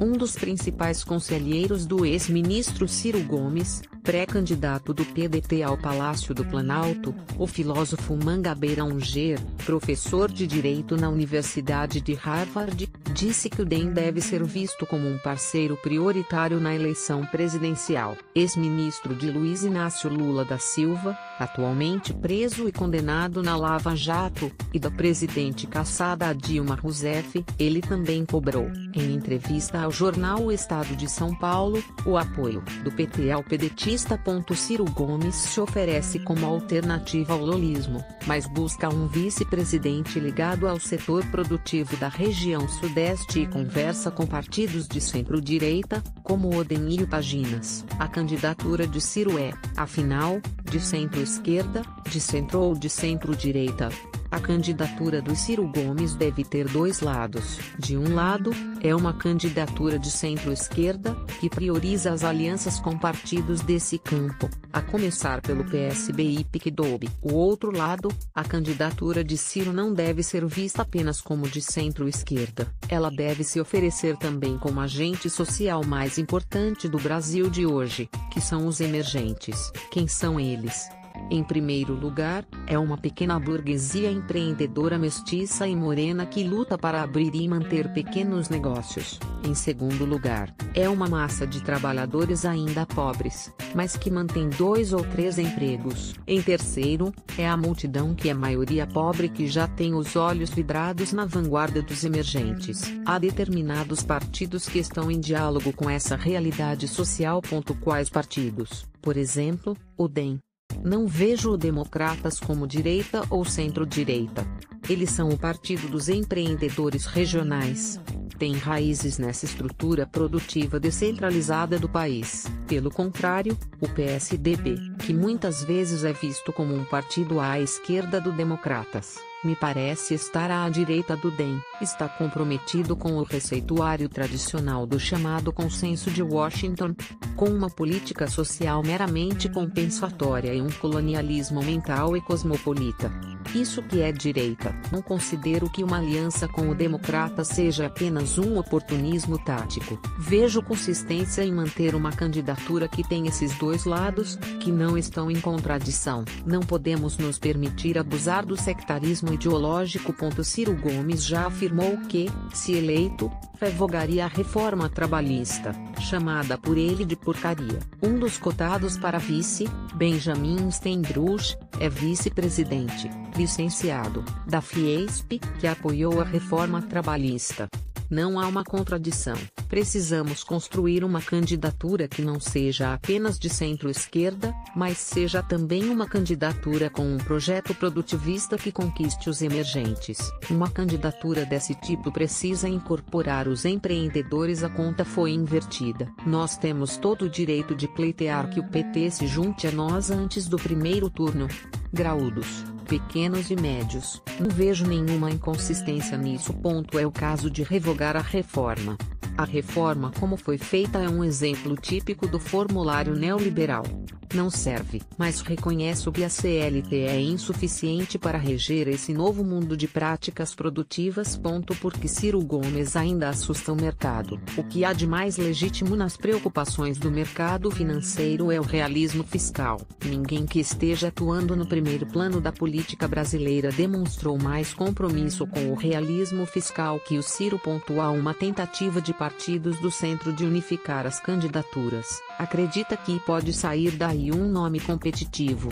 Um dos principais conselheiros do ex-ministro Ciro Gomes, pré-candidato do PDT ao Palácio do Planalto, o filósofo Mangabeira Unger, professor de Direito na Universidade de Harvard, disse que o DEM deve ser visto como um parceiro prioritário na eleição presidencial. Ex-ministro de Luiz Inácio Lula da Silva, atualmente preso e condenado na Lava Jato, e da presidente caçada Dilma Rousseff, ele também cobrou, em entrevista ao jornal O Estado de São Paulo, o apoio do PT ao pedetista. Ciro Gomes se oferece como alternativa ao lolismo, mas busca um vice-presidente ligado ao setor produtivo da região sudeste e conversa com partidos de centro-direita, como Odenilho Paginas. A candidatura de Ciro é, afinal, de centro-esquerda, de centro ou de centro-direita. A candidatura do Ciro Gomes deve ter dois lados. De um lado, é uma candidatura de centro-esquerda, que prioriza as alianças com partidos desse campo, a começar pelo PSB e PICDOB. O outro lado, a candidatura de Ciro não deve ser vista apenas como de centro-esquerda. Ela deve se oferecer também como agente social mais importante do Brasil de hoje, que são os emergentes. Quem são eles? Em primeiro lugar, é uma pequena burguesia empreendedora mestiça e morena que luta para abrir e manter pequenos negócios. Em segundo lugar, é uma massa de trabalhadores ainda pobres, mas que mantém dois ou três empregos. Em terceiro, é a multidão que é maioria pobre que já tem os olhos vidrados na vanguarda dos emergentes. Há determinados partidos que estão em diálogo com essa realidade social. Quais partidos? Por exemplo, o DEM. Não vejo o Democratas como direita ou centro-direita. Eles são o partido dos empreendedores regionais. Tem raízes nessa estrutura produtiva descentralizada do país. Pelo contrário, o PSDB, que muitas vezes é visto como um partido à esquerda do Democratas, me parece estar à direita do DEM. Está comprometido com o receituário tradicional do chamado Consenso de Washington, com uma política social meramente compensatória e um colonialismo mental e cosmopolita. Isso que é direita. Não considero que uma aliança com o democrata seja apenas um oportunismo tático. Vejo consistência em manter uma candidatura que tem esses dois lados, que não estão em contradição. Não podemos nos permitir abusar do sectarismo ideológico. Ciro Gomes já afirmou que, se eleito, revogaria a reforma trabalhista, chamada por ele de porcaria. Um dos cotados para vice, Benjamin Steinbruch, é vice-presidente, licenciado, da Fiesp, que apoiou a reforma trabalhista. Não há uma contradição. Precisamos construir uma candidatura que não seja apenas de centro-esquerda, mas seja também uma candidatura com um projeto produtivista que conquiste os emergentes. Uma candidatura desse tipo precisa incorporar os empreendedores. A conta foi invertida. Nós temos todo o direito de pleitear que o PT se junte a nós antes do primeiro turno. Graúdos pequenos e médios. Não vejo nenhuma inconsistência nisso. Ponto é o caso de revogar a reforma. A reforma como foi feita é um exemplo típico do formulário neoliberal. Não serve, mas reconheço que a CLT é insuficiente para reger esse novo mundo de práticas produtivas. Ponto porque Ciro Gomes ainda assusta o mercado. O que há de mais legítimo nas preocupações do mercado financeiro é o realismo fiscal. Ninguém que esteja atuando no primeiro plano da política brasileira demonstrou mais compromisso com o realismo fiscal que o Ciro. Há uma tentativa de partidos do centro de unificar as candidaturas. Acredita que pode sair daí um nome competitivo.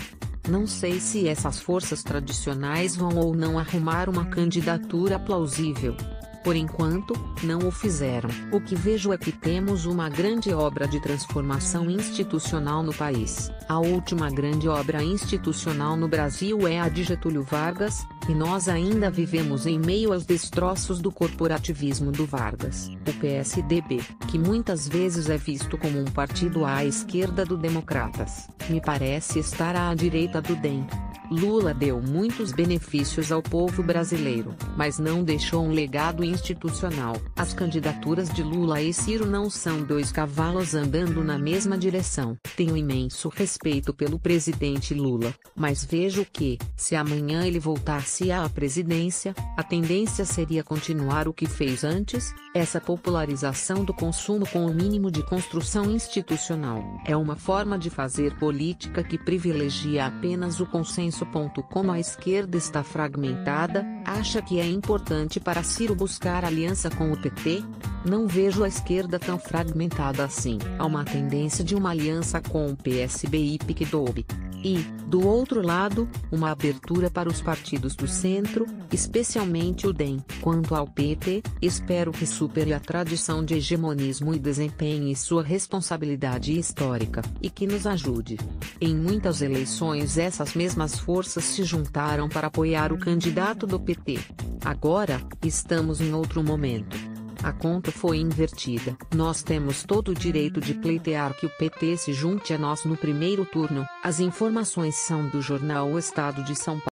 Não sei se essas forças tradicionais vão ou não arrumar uma candidatura plausível. Por enquanto, não o fizeram. O que vejo é que temos uma grande obra de transformação institucional no país. A última grande obra institucional no Brasil é a de Getúlio Vargas, e nós ainda vivemos em meio aos destroços do corporativismo do Vargas. O PSDB, que muitas vezes é visto como um partido à esquerda do Democratas, me parece estar à direita do DEM. Lula deu muitos benefícios ao povo brasileiro, mas não deixou um legado institucional. As candidaturas de Lula e Ciro não são dois cavalos andando na mesma direção. Tenho imenso respeito pelo presidente Lula, mas vejo que, se amanhã ele voltasse à presidência, a tendência seria continuar o que fez antes, essa popularização do consumo com o mínimo de construção institucional. É uma forma de fazer política que privilegia apenas o consenso como a esquerda está fragmentada, acha que é importante para Ciro buscar aliança com o PT? Não vejo a esquerda tão fragmentada assim. Há uma tendência de uma aliança com o PSB e PICDOB. E, do outro lado, uma abertura para os partidos do centro, especialmente o DEM. Quanto ao PT, espero que supere a tradição de hegemonismo e desempenhe sua responsabilidade histórica, e que nos ajude. Em muitas eleições essas mesmas forças se juntaram para apoiar o candidato do PT. Agora, estamos em outro momento. A conta foi invertida. Nós temos todo o direito de pleitear que o PT se junte a nós no primeiro turno. As informações são do jornal O Estado de São Paulo.